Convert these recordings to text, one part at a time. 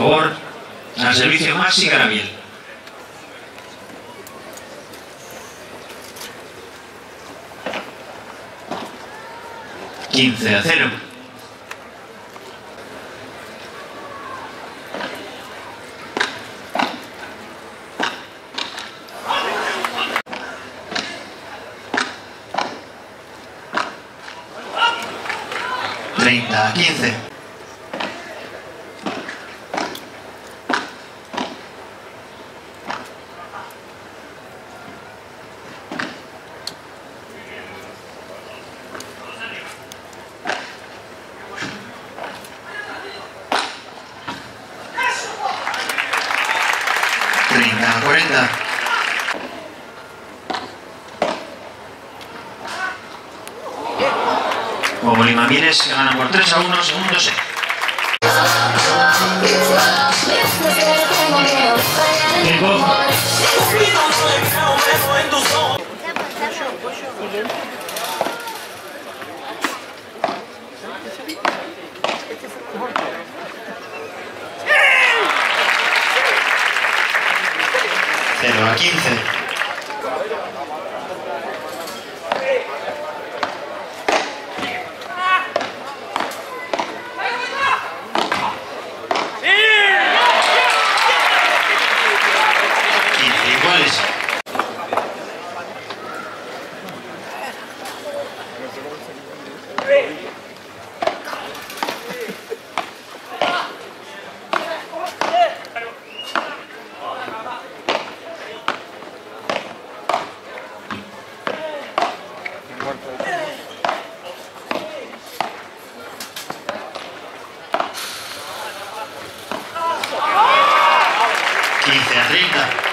favor, al servicio Maxi Carabiel. Quince a cero. Treinta a quince. Treinta a cuarenta. Como Limamines 3 a 1, segundo set. Tiempo. Cero a 15. até 30.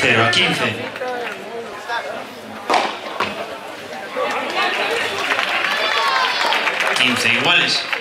0 a 15. Quince iguales.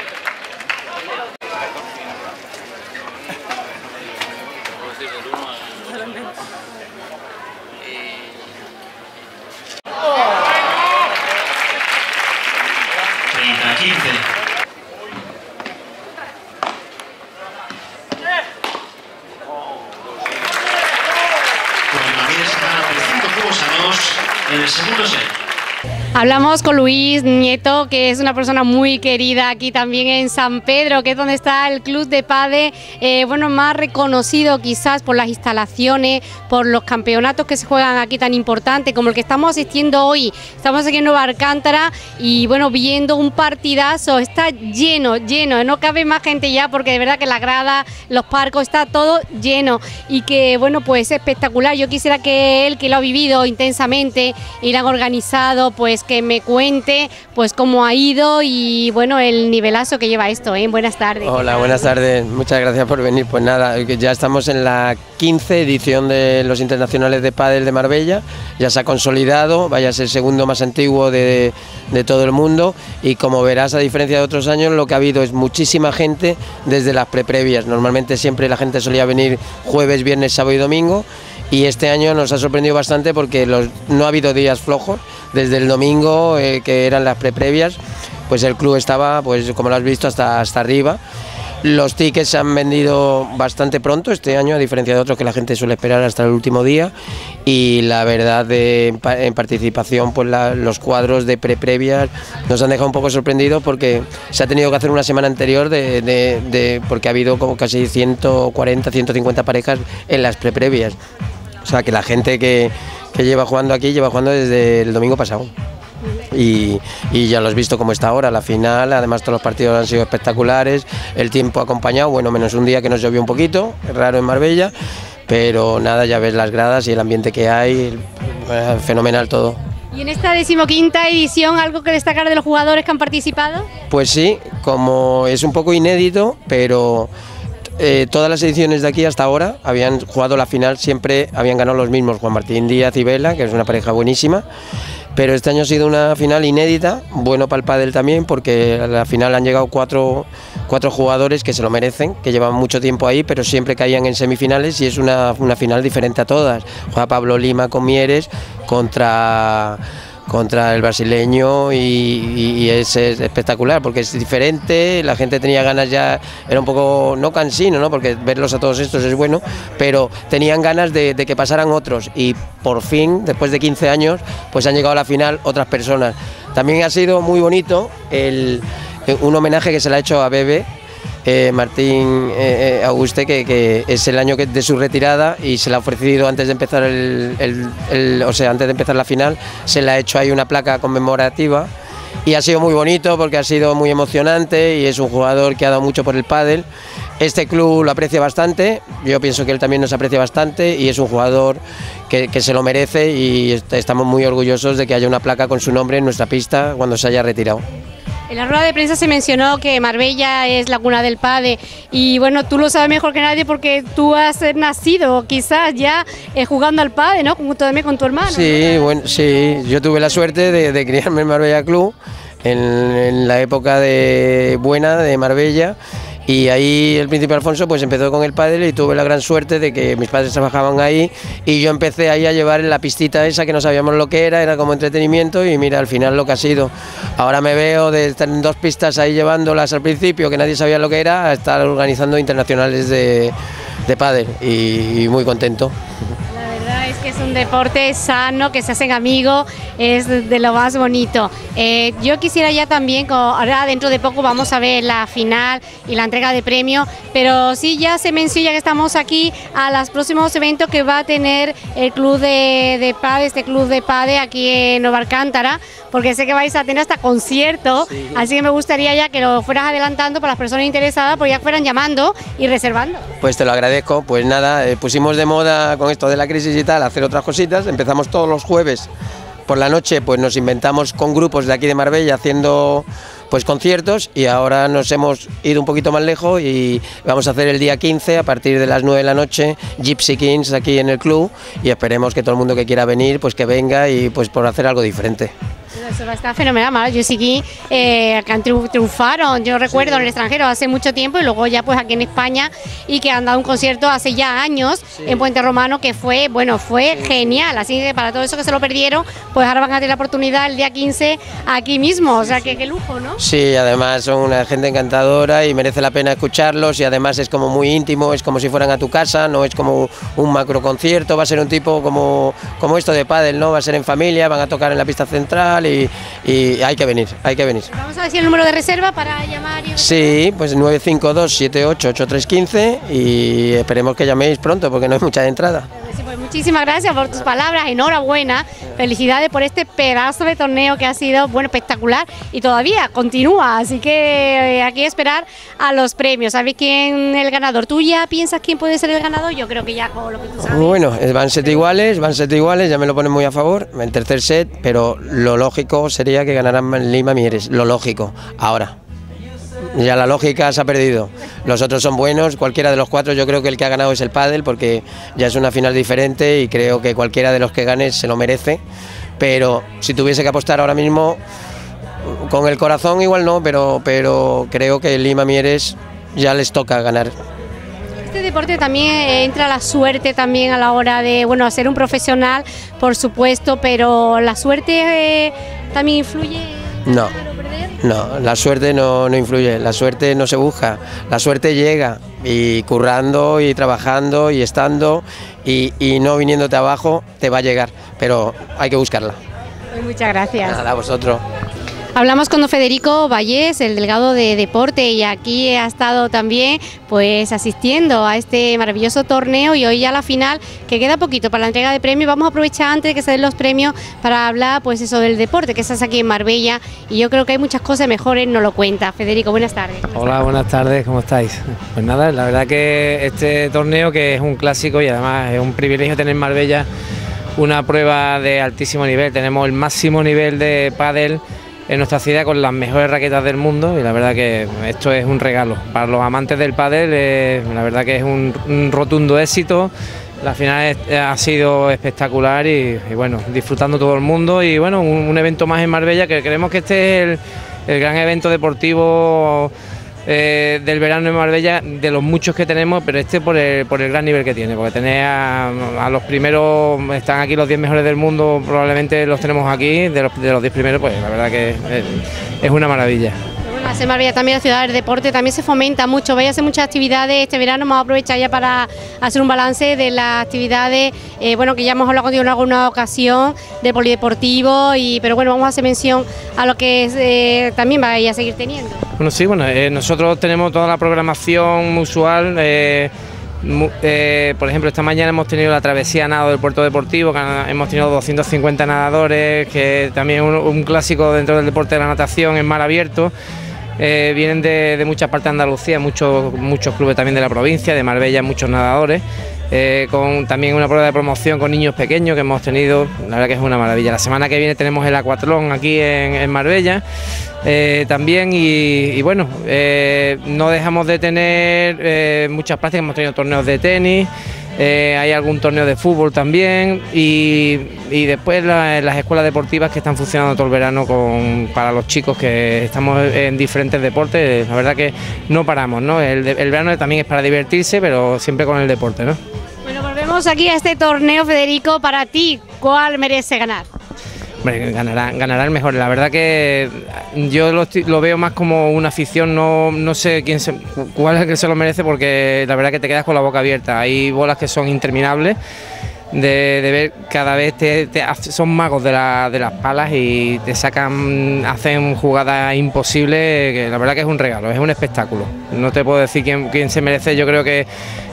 Hablamos con Luis Nieto, que es una persona muy querida aquí también en San Pedro, que es donde está el club de Pade, eh, bueno, más reconocido quizás por las instalaciones, por los campeonatos que se juegan aquí tan importantes como el que estamos asistiendo hoy. Estamos aquí en Nueva Alcántara y bueno, viendo un partidazo, está lleno, lleno, no cabe más gente ya porque de verdad que la grada, los parcos, está todo lleno y que bueno, pues es espectacular. Yo quisiera que él, que lo ha vivido intensamente y lo han organizado, pues que me cuente pues cómo ha ido y bueno, el nivelazo que lleva esto, ¿eh? Buenas tardes. Hola, buenas tardes. Muchas gracias por venir. Pues nada, ya estamos en la 15 edición de los Internacionales de Padel de Marbella. Ya se ha consolidado, vaya a ser el segundo más antiguo de, de todo el mundo. Y como verás, a diferencia de otros años, lo que ha habido es muchísima gente desde las preprevias. Normalmente siempre la gente solía venir jueves, viernes, sábado y domingo. Y este año nos ha sorprendido bastante porque no ha habido días flojos. Desde el domingo, eh, que eran las preprevias, pues el club estaba, pues como lo has visto, hasta, hasta arriba. Los tickets se han vendido bastante pronto este año, a diferencia de otros que la gente suele esperar hasta el último día. Y la verdad, de, en participación, pues los cuadros de pre-previas nos han dejado un poco sorprendidos porque se ha tenido que hacer una semana anterior de, porque ha habido como casi 140, 150 parejas en las pre-previas. O sea que la gente que, que lleva jugando aquí lleva jugando desde el domingo pasado y, ya lo has visto cómo está ahora, la final, además todos los partidos han sido espectaculares, el tiempo ha acompañado, bueno, menos un día que nos llovió un poquito, raro en Marbella, pero nada, ya ves las gradas y el ambiente que hay, eh, fenomenal todo. ¿Y en esta decimoquinta edición algo que destacar de los jugadores que han participado? Pues sí, como es un poco inédito, pero eh, todas las ediciones de aquí hasta ahora habían jugado la final, siempre habían ganado los mismos, Juan Martín Díaz y Vela, que es una pareja buenísima, pero este año ha sido una final inédita, bueno para el pádel también, porque a la final han llegado cuatro, cuatro jugadores que se lo merecen, que llevan mucho tiempo ahí, pero siempre caían en semifinales y es una, una final diferente a todas. Juega Pablo Lima con Mieres contra contra el brasileño y, es, espectacular porque es diferente, la gente tenía ganas ya, era un poco, no cansino, ¿no? porque verlos a todos estos es bueno, pero tenían ganas de, que pasaran otros y por fin, después de 15 años, pues han llegado a la final otras personas. También ha sido muy bonito el, un homenaje que se le ha hecho a Bebe, eh, Martín eh, eh, Auguste, que, es el año de su retirada y se le ha ofrecido antes de empezar el, o sea, antes de empezar la final, se le ha hecho ahí una placa conmemorativa y ha sido muy bonito porque ha sido muy emocionante y es un jugador que ha dado mucho por el pádel. Este club lo aprecia bastante, yo pienso que él también nos aprecia bastante y es un jugador que, que, se lo merece y estamos muy orgullosos de que haya una placa con su nombre en nuestra pista cuando se haya retirado. En la rueda de prensa se mencionó que Marbella es la cuna del PADE y bueno, tú lo sabes mejor que nadie porque tú has nacido quizás ya eh, jugando al PADE, ¿no? Como también con tu hermano. Sí, bueno, sí, yo tuve la suerte de, criarme en Marbella Club en, en la época de buena de Marbella y ahí el príncipe Alfonso pues empezó con el pádel y tuve la gran suerte de que mis padres trabajaban ahí y yo empecé ahí a llevar la pistita esa que no sabíamos lo que era, era como entretenimiento y mira al final lo que ha sido. Ahora me veo de estar en dos pistas ahí llevándolas al principio que nadie sabía lo que era a estar organizando internacionales de, de pádel y muy contento es un deporte sano, que se hacen amigos, es de lo más bonito. Eh, yo quisiera ya también, ahora dentro de poco vamos a ver la final y la entrega de premios, pero sí ya se menciona que estamos aquí a los próximos eventos que va a tener el club de, de PADE, este club de PADE aquí en Nueva Alcántara, porque sé que vais a tener hasta concierto, así que me gustaría ya que lo fueras adelantando para las personas interesadas, pues ya fueran llamando y reservando. Pues te lo agradezco, pues nada, eh, pusimos de moda con esto de la crisis y tal, hacer otras cositas, empezamos todos los jueves por la noche, pues nos inventamos con grupos de aquí de Marbella haciendo pues conciertos y ahora nos hemos ido un poquito más lejos y vamos a hacer el día 15 a partir de las 9 de la noche Gypsy Kings aquí en el club y esperemos que todo el mundo que quiera venir pues que venga y pues por hacer algo diferente. Eso va a estar fenomenal, yo sí eh, que han triunfaron, yo recuerdo en el extranjero hace mucho tiempo y luego ya pues aquí en España y que han dado un concierto hace ya años en Puente Romano que fue, bueno, fue genial, así que para todo eso que se lo perdieron, pues ahora van a tener la oportunidad el día 15 aquí mismo, o sea que qué lujo, ¿no? Sí, además son una gente encantadora y merece la pena escucharlos y además es como muy íntimo, es como si fueran a tu casa, no es como un macro concierto, va a ser un tipo como, como esto de pádel, ¿no? Va a ser en familia, van a tocar en la pista central y y, hay que venir, hay que venir. Vamos a decir el número de reserva para llamar. Y... Sí, pues 952-788315 y esperemos que llaméis pronto porque no hay mucha entrada. Pues muchísimas gracias por tus palabras, enhorabuena, felicidades por este pedazo de torneo que ha sido bueno espectacular y todavía continúa, así que eh, aquí esperar a los premios. ¿Sabes quién es el ganador? ¿Tú ya piensas quién puede ser el ganador? Yo creo que ya con lo que tú sabes. Bueno, van set iguales, van set iguales, ya me lo ponen muy a favor, el tercer set, pero lo lógico sería que ganaran Lima Mieres, lo lógico. Ahora, ya la lógica se ha perdido. Los otros son buenos, cualquiera de los cuatro yo creo que el que ha ganado es el pádel porque ya es una final diferente y creo que cualquiera de los que gane se lo merece. Pero si tuviese que apostar ahora mismo, con el corazón igual no, pero, pero creo que Lima Mieres ya les toca ganar. Este deporte también entra la suerte también a la hora de, bueno, ser un profesional, por supuesto, pero la suerte eh, también influye. No. No, la suerte no, no, influye, la suerte no se busca, la suerte llega y currando y trabajando y estando y, y no viniéndote abajo te va a llegar, pero hay que buscarla. Pues muchas gracias. Nada, a vosotros. Hablamos con don Federico Vallés, el delegado de deporte, y aquí ha estado también pues asistiendo a este maravilloso torneo y hoy ya la final, que queda poquito para la entrega de premios. Vamos a aprovechar antes de que se den los premios para hablar pues eso del deporte, que estás aquí en Marbella y yo creo que hay muchas cosas mejores, no lo cuenta. Federico, buenas tardes. Hola, buenas tardes, ¿cómo estáis? Pues nada, la verdad que este torneo que es un clásico y además es un privilegio tener en Marbella una prueba de altísimo nivel, tenemos el máximo nivel de pádel en nuestra ciudad con las mejores raquetas del mundo y la verdad que esto es un regalo. Para los amantes del pádel, eh, la verdad que es un, rotundo éxito. La final ha sido espectacular y, bueno, disfrutando todo el mundo y bueno, un, evento más en Marbella que creemos que este es el gran evento deportivo eh, del verano en Marbella, de los muchos que tenemos, pero este por el, por el gran nivel que tiene, porque tener a, los primeros, están aquí los 10 mejores del mundo, probablemente los tenemos aquí, de los, de los 10 primeros, pues la verdad que es una maravilla. Hace Marbella también la ciudad del deporte, también se fomenta mucho, vaya a hacer muchas actividades este verano, vamos a aprovechar ya para hacer un balance de las actividades, eh, bueno, que ya hemos hablado contigo en alguna ocasión, de polideportivo, y, pero bueno, vamos a hacer mención a lo que eh, también vaya a seguir teniendo. Bueno, sí, bueno, eh, nosotros tenemos toda la programación usual. por ejemplo, esta mañana hemos tenido la travesía nado del puerto deportivo, que hemos tenido 250 nadadores, que también es un clásico dentro del deporte de la natación en mar abierto. Eh, vienen de, muchas partes de Andalucía, muchos, muchos clubes también de la provincia, de Marbella, muchos nadadores. Eh, con también una prueba de promoción con niños pequeños que hemos tenido, la verdad que es una maravilla. La semana que viene tenemos el acuatlón aquí en, Marbella eh, también y, bueno, no dejamos de tener muchas prácticas, hemos tenido torneos de tenis. Eh, hay algún torneo de fútbol también y, después las escuelas deportivas que están funcionando todo el verano con, para los chicos que estamos en diferentes deportes, la verdad que no paramos, ¿no? El, el verano también es para divertirse, pero siempre con el deporte, ¿no? Bueno, volvemos aquí a este torneo, Federico, para ti, ¿cuál merece ganar? Ganará, ganará el mejor. La verdad que yo lo, veo más como una afición, no, no sé quién se, cuál es el que se lo merece porque la verdad que te quedas con la boca abierta. Hay bolas que son interminables de, ver cada vez te, son magos de, las palas y te sacan, hacen jugadas imposibles, que la verdad que es un regalo, es un espectáculo. No te puedo decir quién, se merece, yo creo que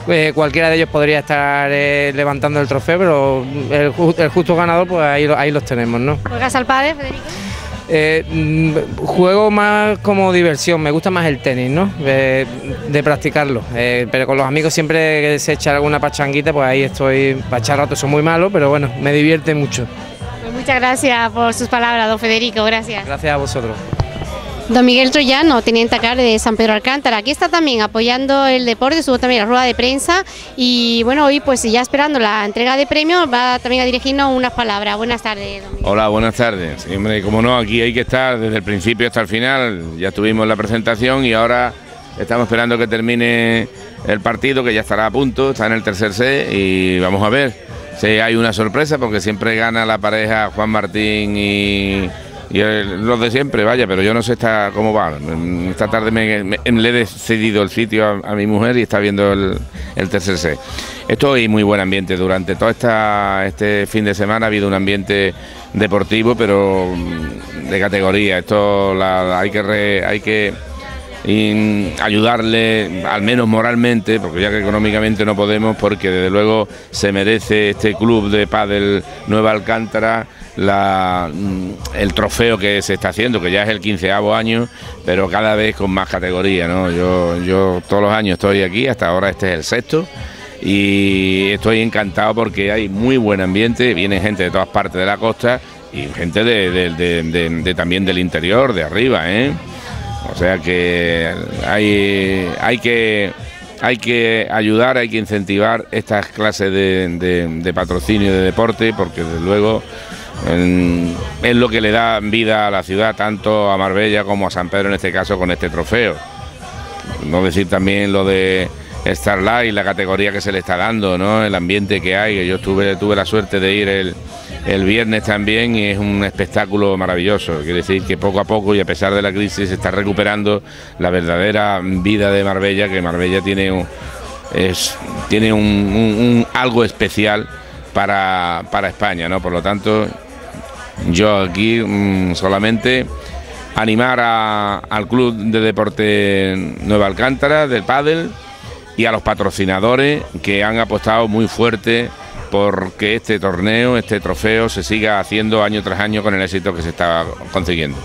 eh, cualquiera de ellos podría estar eh, levantando el trofeo, pero el, justo ganador, pues ahí, ahí los tenemos, ¿no? ¿Juegas al padre, Federico? Eh, mm, juego más como diversión, me gusta más el tenis, ¿no? de practicarlo. Eh, pero con los amigos siempre que se echa alguna pachanguita, pues ahí estoy, para echar rato, son muy malos, pero bueno, me divierte mucho. Pues muchas gracias por sus palabras, don Federico, gracias. Gracias a vosotros. Don Miguel Troyano, teniente alcalde de San Pedro Alcántara, aquí está también apoyando el deporte, subo también la rueda de prensa y bueno, hoy pues ya esperando la entrega de premios va también a dirigirnos unas palabras. Buenas tardes. Don Hola, buenas tardes. Sí, hombre, como no, aquí hay que estar desde el principio hasta el final, ya tuvimos la presentación y ahora estamos esperando que termine el partido que ya estará a punto, está en el tercer set y vamos a ver si hay una sorpresa porque siempre gana la pareja Juan Martín y y los de siempre, vaya, pero yo no sé esta, cómo va. Esta tarde me, le he cedido el sitio a, mi mujer y está viendo el, tercer set. Estoy muy buen ambiente durante todo esta, este fin de semana ha habido un ambiente deportivo, pero mm, de categoría. Esto hay que hay que ayudarle, al menos moralmente, porque ya que económicamente no podemos, porque desde luego se merece este club de pádel Nueva Alcántara la, mm, el trofeo que se está haciendo, que ya es el quinceavo año, pero cada vez con más categoría. ¿no? Yo, yo todos los años estoy aquí, hasta ahora este es el sexto. Y estoy encantado porque hay muy buen ambiente, viene gente de todas partes de la costa y gente de, también del interior, de arriba. ¿eh? O sea que hay, hay que hay que ayudar, hay que incentivar estas clases de, de patrocinio de deporte, porque desde luego es lo que le da vida a la ciudad, tanto a Marbella como a San Pedro en este caso con este trofeo. No decir también lo de Starlight, la categoría que se le está dando, ¿no? el ambiente que hay. Yo tuve, tuve la suerte de ir el, el viernes también y es un espectáculo maravilloso. Quiere decir que poco a poco y a pesar de la crisis se está recuperando la verdadera vida de Marbella, que Marbella tiene un, es, tiene un, algo especial para, para, España, ¿no? Por lo tanto, yo aquí mm, solamente animar al Club de Deporte Nueva Alcántara del Pádel y a los patrocinadores que han apostado muy fuerte porque este torneo, este trofeo se siga haciendo año tras año con el éxito que se está consiguiendo.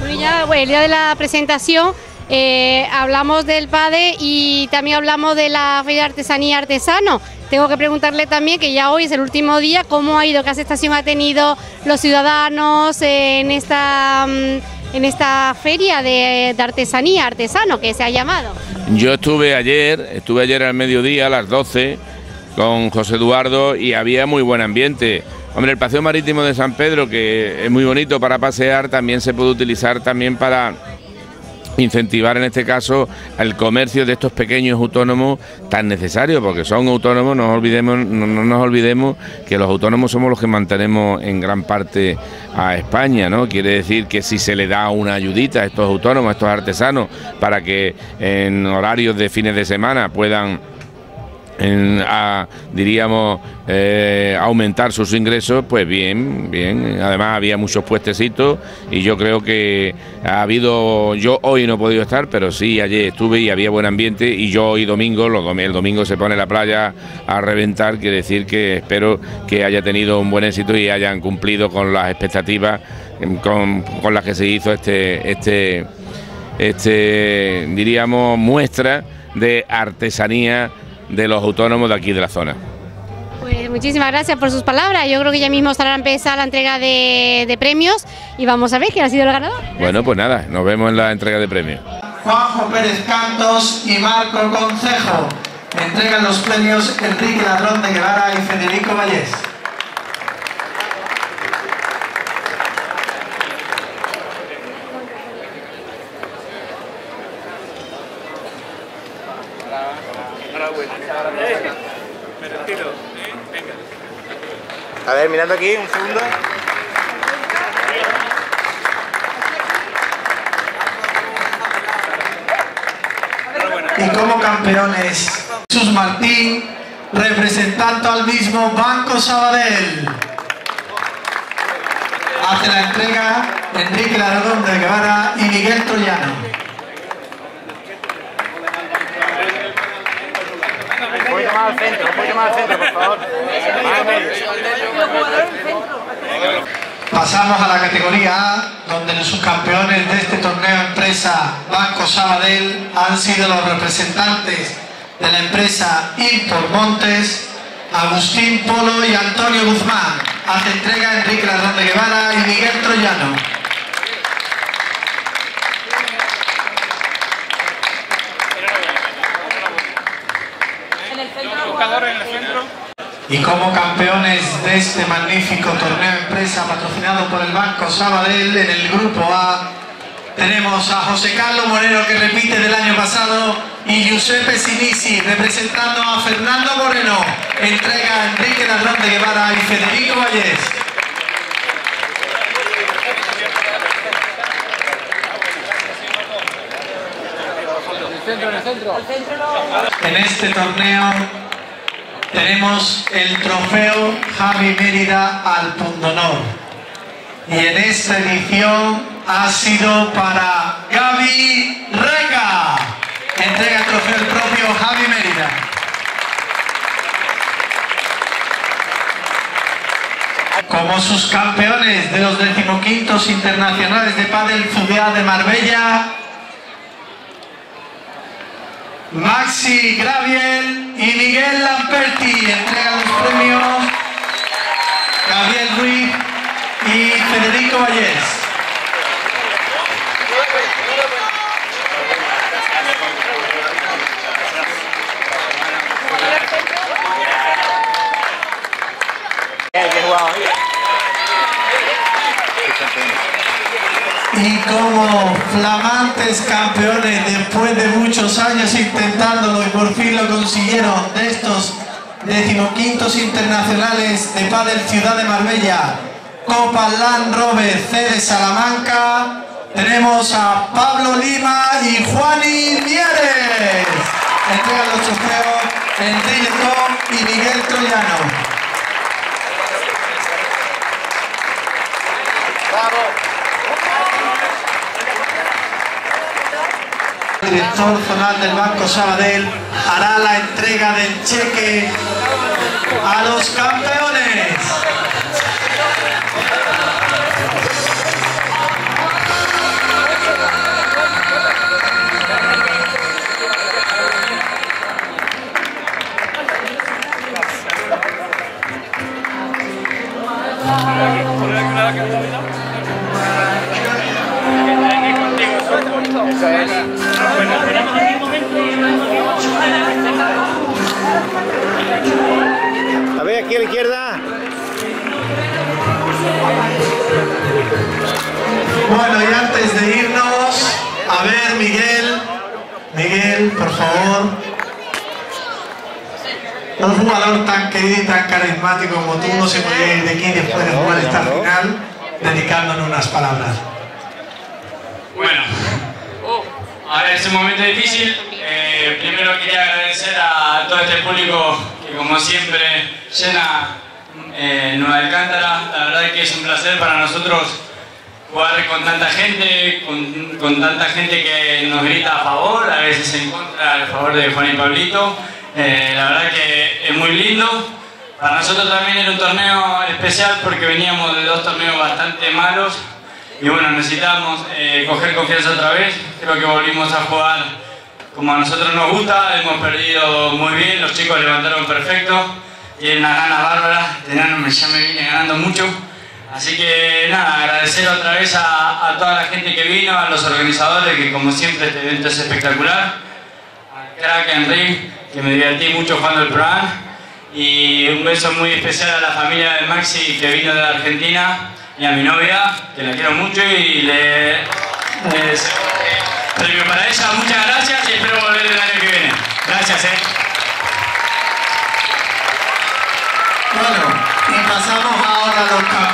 El día de la presentación eh, hablamos del PADE y también hablamos de la Feria de Artesanía Artesano. Tengo que preguntarle también, que ya hoy es el último día, cómo ha ido, qué aceptación ha tenido los ciudadanos en esta, mm, en esta feria de, de artesanía, artesano, que se ha llamado. Yo estuve ayer, estuve ayer al mediodía, a las 12, con José Eduardo y había muy buen ambiente. Hombre, el paseo marítimo de San Pedro, que es muy bonito para pasear, también se puede utilizar también para incentivar en este caso el comercio de estos pequeños autónomos tan necesarios, porque son autónomos, no, olvidemos, no, nos olvidemos que los autónomos somos los que mantenemos en gran parte a España, ¿no? Quiere decir que si se le da una ayudita a estos autónomos, a estos artesanos, para que en horarios de fines de semana puedan a, diríamos, eh, aumentar sus ingresos, pues bien, bien. Además había muchos puestecitos y yo creo que ha habido, yo hoy no he podido estar, pero sí ayer estuve y había buen ambiente y yo hoy domingo, el domingo se pone la playa a reventar, quiere decir que espero que haya tenido un buen éxito y hayan cumplido con las expectativas em, con, con las que se hizo este, este, este, diríamos, muestra de artesanía de los autónomos de aquí de la zona. Pues muchísimas gracias por sus palabras. Yo creo que ya mismo estará empezar la entrega de, premios y vamos a ver quién ha sido el ganador. Bueno, pues nada, nos vemos en la entrega de premios. Juanjo Pérez Cantos y Marco Concejo entregan los premios Enrique Ladrón de Guevara y Federico Vallés. A ver, mirando aquí, un segundo. Y como campeones, Jesús Martín, representando al mismo Banco Sabadell. Hace la entrega Enrique Laradón de Guevara y Miguel Troyano. al centro, un poquito más al centro, por favor. Pasamos a la categoría A, donde los subcampeones de este torneo empresa Banco Sabadell han sido los representantes de la empresa Import Montes, Agustín Polo y Antonio Guzmán. Hace entrega Enrique Ladrón de Guevara y Miguel Troyano. Y como campeones de este magnífico torneo empresa patrocinado por el Banco Sabadell en el grupo A, tenemos a José Carlos Moreno que repite del año pasado y Giuseppe Sinisi representando a Fernando Moreno. Entrega a Enrique Ladrón de Guevara y Federico Vallés. En este torneo tenemos el trofeo Javi Mérida al Pundonor. Y en esta edición ha sido para Gaby Reca. Entrega el trofeo el propio Javi Mérida. Como sus campeones de los decimoquintos internacionales de Padel Fudea de Marbella, Maxi Graviel y Miguel Lamperti entregan los premios Gabriel Ruiz y Federico Vallés. y como flamantes campeones después de muchos años intentándolo y por fin lo consiguieron de estos decimoquintos internacionales de Padel Ciudad de Marbella, Copa Land Rover C de Salamanca, tenemos a Pablo Lima y Juani Mieres. Entregan los trofeos Enrique Com y Miguel Troyano. El director zonal del Banco Sabadell hará la entrega del cheque a los campeones. Con tanta gente, con, con tanta gente que nos grita a favor, a veces en contra, a favor de Juan y Pablito. Eh, la verdad que es muy lindo. Para nosotros también era un torneo especial porque veníamos de dos torneos bastante malos y bueno, necesitamos eh, coger confianza otra vez. Creo que volvimos a jugar como a nosotros nos gusta. Hemos perdido muy bien, los chicos levantaron perfecto. Tienen una gana bárbara, tenían, ya me vine ganando mucho. Así que nada, agradecer otra vez a, a toda la gente que vino, a los organizadores, que como siempre este evento es espectacular. Al crack Enrique, que me divertí mucho jugando el programa. Y un beso muy especial a la familia de Maxi que vino de la Argentina y a mi novia, que la quiero mucho y le, le deseo premio para ella. Muchas gracias y espero volver el año que viene. Gracias, eh. Bueno, y pasamos ahora a los campeones,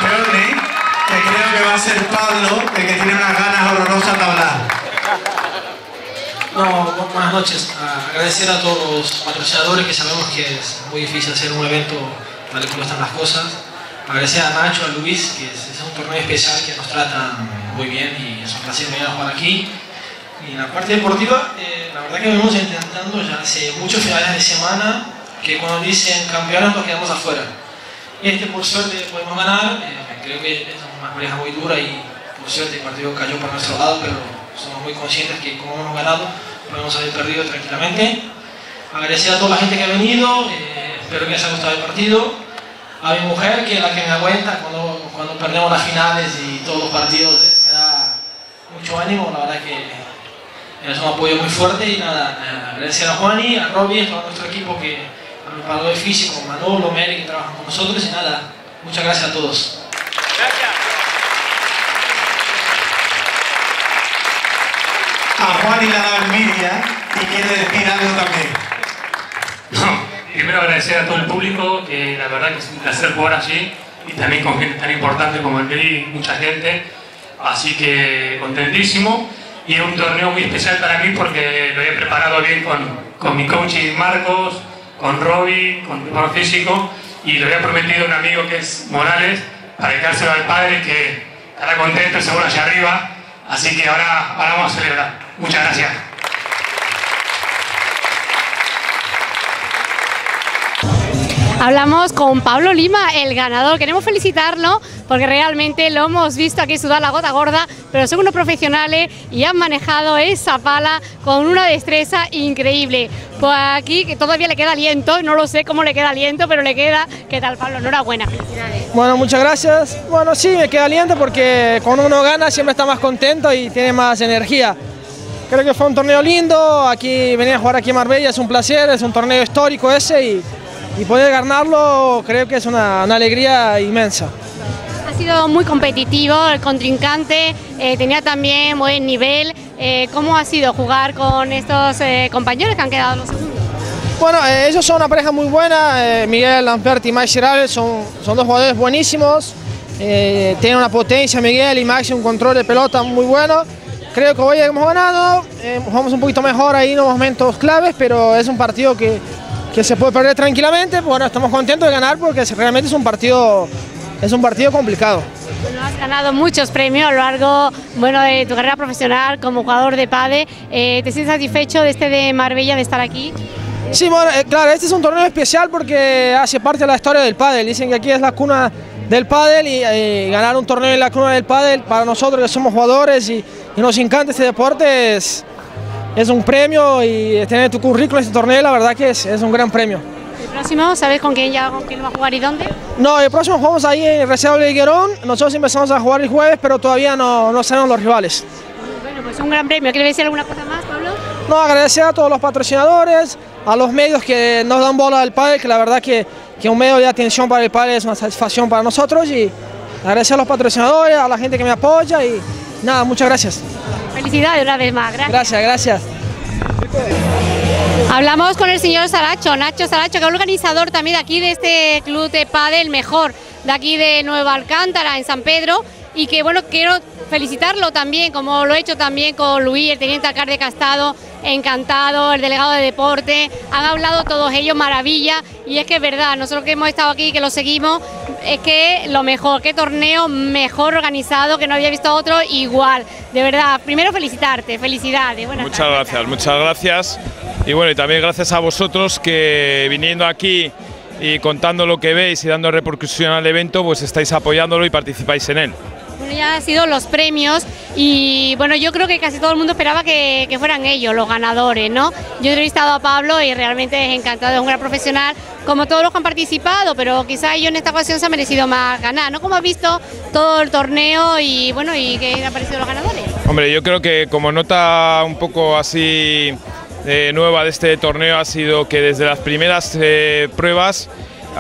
que va a ser Pablo, el que tiene unas ganas horrorosas de hablar. No, bu- buenas noches. Ah, agradecer a todos los patrocinadores que sabemos que es muy difícil hacer un evento tal como están las cosas. Agradecer a Nacho, a Luis, que es, un torneo especial que nos tratan muy bien y es un placer venir a jugar aquí. Y en la parte deportiva, eh, la verdad que venimos intentando ya hace muchos finales de semana que cuando dicen campeones nos quedamos afuera. Y este por suerte podemos ganar, eh, creo que es una pareja muy dura y por suerte el partido cayó para nuestro lado, pero somos muy conscientes que como hemos ganado, podemos haber perdido tranquilamente. Agradecer a toda la gente que ha venido, eh, espero que les haya gustado el partido. A mi mujer, que es la que me aguanta cuando, cuando perdemos las finales y todos los partidos, eh, me da mucho ánimo, la verdad que es un apoyo muy fuerte y nada, agradecer a Juani, a Robbie, a todo nuestro equipo que a mi parador físico, Manolo, Mary, que trabajan con nosotros y nada, muchas gracias a todos. Juan y le ha dado envidia y quiere decir algo también. Primero agradecer a todo el público, que la verdad que es un placer jugar allí y también con gente tan importante como el Gri, mucha gente. Así que contentísimo y es un torneo muy especial para mí porque lo he preparado bien con, con mi coach Marcos, con Robbie, con mi físico y le había prometido a un amigo que es Morales para dedicárselo al padre que estará contento seguro allá arriba. Así que ahora vamos a celebrar. Muchas gracias. Hablamos con Pablo Lima, el ganador. Queremos felicitarlo porque realmente lo hemos visto aquí sudar la gota gorda, pero son unos profesionales y han manejado esa pala con una destreza increíble. Pues aquí que todavía le queda aliento, no lo sé cómo le queda aliento, pero le queda. ¿Qué tal, Pablo? Enhorabuena. Bueno, muchas gracias. Bueno, sí, me queda aliento porque cuando uno gana siempre está más contento y tiene más energía. Creo que fue un torneo lindo, aquí venir a jugar aquí en Marbella es un placer, es un torneo histórico ese y, y poder ganarlo creo que es una, una alegría inmensa. Ha sido muy competitivo, el contrincante eh, tenía también buen nivel. Eh, ¿Cómo ha sido jugar con estos eh, compañeros que han quedado los segundos? Bueno, eh, ellos son una pareja muy buena, eh, Miguel Lamperti y Max Girales son, son dos jugadores buenísimos, eh, tienen una potencia Miguel y Max un control de pelota muy bueno. Creo que hoy hemos ganado, eh, jugamos un poquito mejor ahí en los momentos claves, pero es un partido que, que se puede perder tranquilamente. Bueno, estamos contentos de ganar porque realmente es un partido, es un partido complicado. Bueno, has ganado muchos premios a lo largo bueno, de tu carrera profesional como jugador de PADE. Eh, ¿Te sientes satisfecho de este de Marbella, de estar aquí? Sí, bueno, eh, claro, este es un torneo especial porque hace parte de la historia del pádel. Dicen que aquí es la cuna del pádel y eh, ganar un torneo en la cuna del pádel para nosotros que somos jugadores y, y nos encanta este deporte es, es un premio y tener tu currículum en este torneo la verdad que es, es un gran premio. El próximo, ¿sabes con quién, ya, con quién va a jugar y dónde? No, el próximo jugamos ahí en Reserva de. Nosotros empezamos a jugar el jueves, pero todavía no, no sabemos los rivales. Bueno, pues un gran premio. ¿Quieres decir alguna cosa más, Pablo? No, agradecer a todos los patrocinadores, a los medios que nos dan bola al pádel, que la verdad que, que un medio de atención para el pádel es una satisfacción para nosotros y agradecer a los patrocinadores, a la gente que me apoya y nada, muchas gracias. Felicidades una vez más. Gracias. Gracias, gracias. Hablamos con el señor Saracho, Nacho Saracho, que es organizador también de aquí de este club de pádel mejor de aquí de Nueva Alcántara, en San Pedro, y que bueno, quiero felicitarlo también, como lo he hecho también con Luis, el teniente alcalde de Castado, encantado, el delegado de deporte, han hablado todos ellos maravilla, y es que es verdad, nosotros que hemos estado aquí, que lo seguimos, es que lo mejor, qué torneo mejor organizado, que no había visto otro igual, de verdad, primero felicitarte, felicidades, buenas Muchas gracias, muchas gracias. Y bueno, y también gracias a vosotros que viniendo aquí y contando lo que veis y dando repercusión al evento, pues estáis apoyándolo y participáis en él. Bueno, ya han sido los premios y bueno, yo creo que casi todo el mundo esperaba que, que fueran ellos los ganadores, ¿no? Yo he entrevistado a Pablo y realmente es encantado, es un gran profesional, como todos los que han participado, pero quizá ellos en esta ocasión se ha merecido más ganar, ¿no? Como has visto todo el torneo y bueno, y qué han parecido los ganadores. Hombre, yo creo que como nota un poco así eh, nueva de este torneo ha sido que desde las primeras eh, pruebas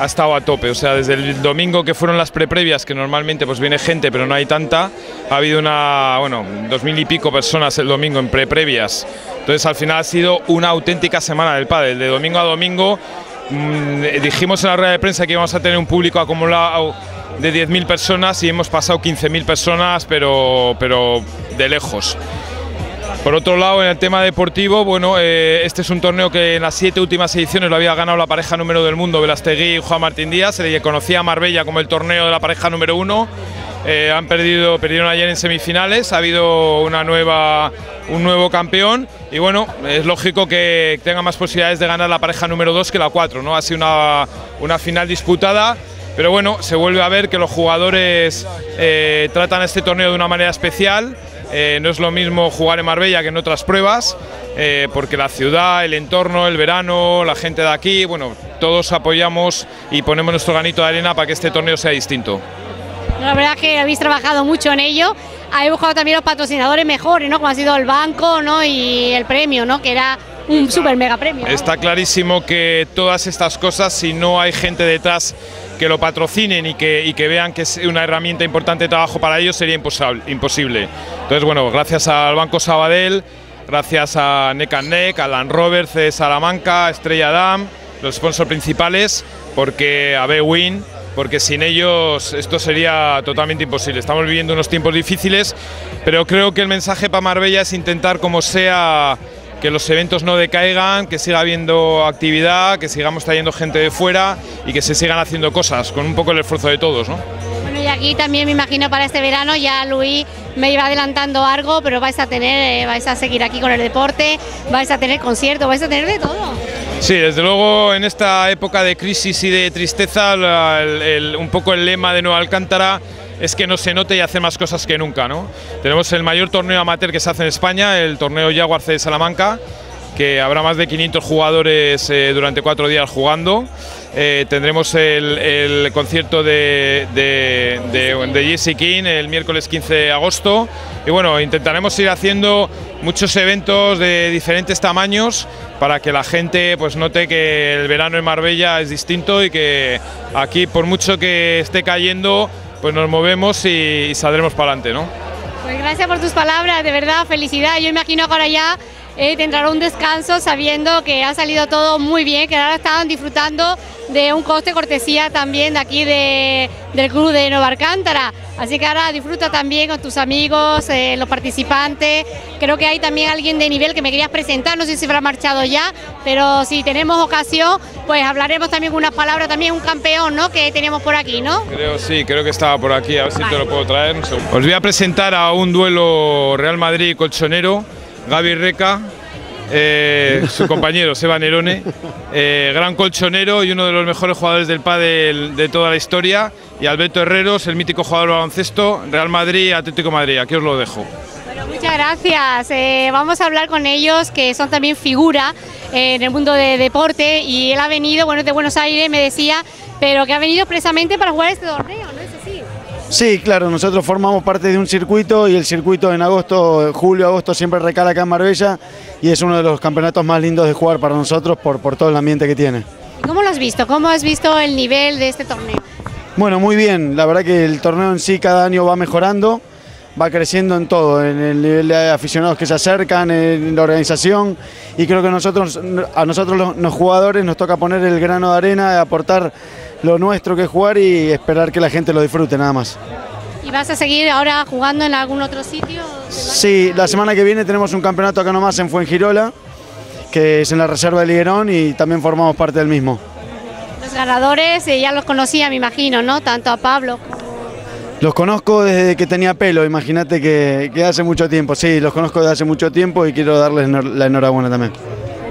ha estado a tope, o sea, desde el domingo que fueron las preprevias, que normalmente pues viene gente, pero no hay tanta, ha habido una, bueno, dos mil y pico personas el domingo en preprevias. Entonces al final ha sido una auténtica semana del pádel, de domingo a domingo. mm, dijimos en la rueda de prensa que íbamos a tener un público acumulado de 10.000 personas y hemos pasado 15.000 personas, pero, pero de lejos. Por otro lado, en el tema deportivo, bueno, eh, este es un torneo que en las siete últimas ediciones lo había ganado la pareja número del mundo, Velastegui y Juan Martín Díaz. Se le conocía a Marbella como el torneo de la pareja número uno. Eh, han perdido, perdieron ayer en semifinales, ha habido una nueva, un nuevo campeón y bueno, es lógico que tenga más posibilidades de ganar la pareja número 2 que la 4, ¿no? Ha sido una, una final disputada, pero bueno, se vuelve a ver que los jugadores eh, tratan este torneo de una manera especial. Eh, no es lo mismo jugar en Marbella que en otras pruebas, eh, porque la ciudad, el entorno, el verano, la gente de aquí, bueno, todos apoyamos y ponemos nuestro granito de arena para que este torneo sea distinto. La verdad es que habéis trabajado mucho en ello. Habéis buscado también los patrocinadores mejores, ¿no? Como ha sido el banco, ¿no? Y el premio, ¿no? Que era un super mega premio. ¿no? Está clarísimo que todas estas cosas, si no hay gente detrás que lo patrocinen y que, y que vean que es una herramienta importante de trabajo para ellos, sería imposible. Entonces, bueno, gracias al Banco Sabadell, gracias a Neck Neck, a Land Rover, C Salamanca, Estrella Dam, los sponsors principales, porque a Win porque sin ellos esto sería totalmente imposible. Estamos viviendo unos tiempos difíciles, pero creo que el mensaje para Marbella es intentar como sea que los eventos no decaigan, que siga habiendo actividad, que sigamos trayendo gente de fuera y que se sigan haciendo cosas con un poco el esfuerzo de todos, ¿no? Bueno, y aquí también me imagino para este verano, ya Luis me iba adelantando algo, pero vais a tener, eh, vais a seguir aquí con el deporte, vais a tener conciertos, vais a tener de todo. Sí, desde luego en esta época de crisis y de tristeza, el- un poco el lema de Nueva Alcántara es que no se note y hace más cosas que nunca. ¿no? Tenemos el mayor torneo amateur que se hace en España, el torneo Jaguar C de Salamanca, que habrá más de 500 jugadores eh, durante cuatro días jugando. Eh, tendremos el, concierto de, de, de, de Jesse King el miércoles 15 de agosto. Y bueno, intentaremos ir haciendo muchos eventos de diferentes tamaños para que la gente pues note que el verano en Marbella es distinto y que aquí por mucho que esté cayendo pues nos movemos y, saldremos para adelante, ¿no? Pues gracias por tus palabras, de verdad, felicidad. Yo imagino ahora ya eh, tendrán un descanso sabiendo que ha salido todo muy bien, que ahora están disfrutando de un coste cortesía también de aquí de, del club de Nueva Alcántara. Así que ahora disfruta también con tus amigos, eh, los participantes. Creo que hay también alguien de nivel que me querías presentar, no sé si se habrá marchado ya, pero si tenemos ocasión, pues hablaremos también unas palabras, también un campeón, ¿no? Que tenemos por aquí, ¿no? Creo sí, creo que estaba por aquí, a ver si te lo puedo traer. Os voy a presentar a un duelo Real Madrid colchonero, Gaby Reca, eh, su compañero Seba Nerone, eh, gran colchonero y uno de los mejores jugadores del pádel de toda la historia, y Alberto Herreros, el mítico jugador de baloncesto, Real Madrid, Atlético Madrid. Aquí os lo dejo. Muchas gracias. Eh, vamos a hablar con ellos, que son también figura en el mundo de deporte. Y él ha venido, bueno, de Buenos Aires, me decía, pero que ha venido precisamente para jugar este torneo. Sí, claro, nosotros formamos parte de un circuito y el circuito en agosto, julio, agosto siempre recala acá en Marbella y es uno de los campeonatos más lindos de jugar para nosotros por, por todo el ambiente que tiene. ¿Cómo lo has visto? ¿Cómo has visto el nivel de este torneo? Bueno, muy bien, la verdad que el torneo en sí cada año va mejorando, va creciendo en todo, en el nivel de aficionados que se acercan, en la organización y creo que nosotros, a nosotros los, los jugadores nos toca poner el grano de arena, aportar lo nuestro que es jugar y esperar que la gente lo disfrute nada más. ¿Y vas a seguir ahora jugando en algún otro sitio? Sí, la semana que viene tenemos un campeonato acá nomás en Fuengirola, que es en la reserva de Liguerón y también formamos parte del mismo. Los ganadores eh, ya los conocía, me imagino, ¿no? Tanto a Pablo como... Los conozco desde que tenía pelo, imagínate que, que hace mucho tiempo, sí, los conozco desde hace mucho tiempo y quiero darles la enhorabuena también.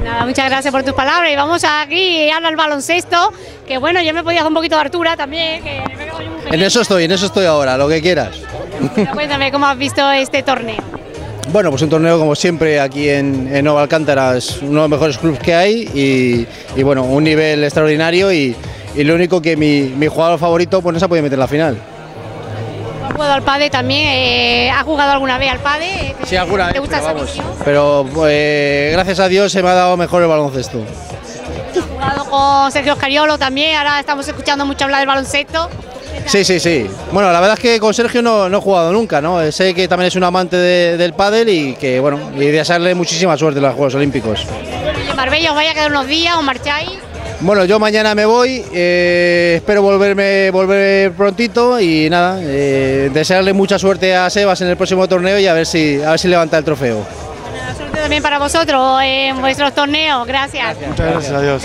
Nada, muchas gracias por tus palabras y vamos aquí ahora al baloncesto, que bueno, yo me podía hacer un poquito de Artura también, que me En eso estoy, en eso estoy ahora, lo que quieras. Pero Cuéntame cómo has visto este torneo. Bueno, pues un torneo como siempre aquí en, en Nova Alcántara es uno de los mejores clubes que hay y, y bueno, un nivel extraordinario y, y lo único que mi, mi jugador favorito pues no se ha podido meter en la final. ¿Has jugado al PADE también? eh, ¿Has jugado alguna vez al PADE? Sí, alguna ¿Te gusta pero esa vamos. Pero eh, gracias a Dios se me ha dado mejor el baloncesto. Has jugado con Sergio Oscariolo también, ahora estamos escuchando mucho hablar del baloncesto. Sí, sí, sí. Bueno, la verdad es que con Sergio no, no he jugado nunca, ¿no? Eh, Sé que también es un amante de- del pádel y que, bueno, y desearle muchísima suerte en los Juegos Olímpicos. Oye, Marbella, os vais a quedar unos días o marcháis. Bueno, yo mañana me voy, eh, espero volverme volver prontito y nada, eh, desearle mucha suerte a Sebas en el próximo torneo y a ver si, a ver si levanta el trofeo. Suerte también para vosotros en vuestros torneos. Gracias. Muchas gracias, adiós.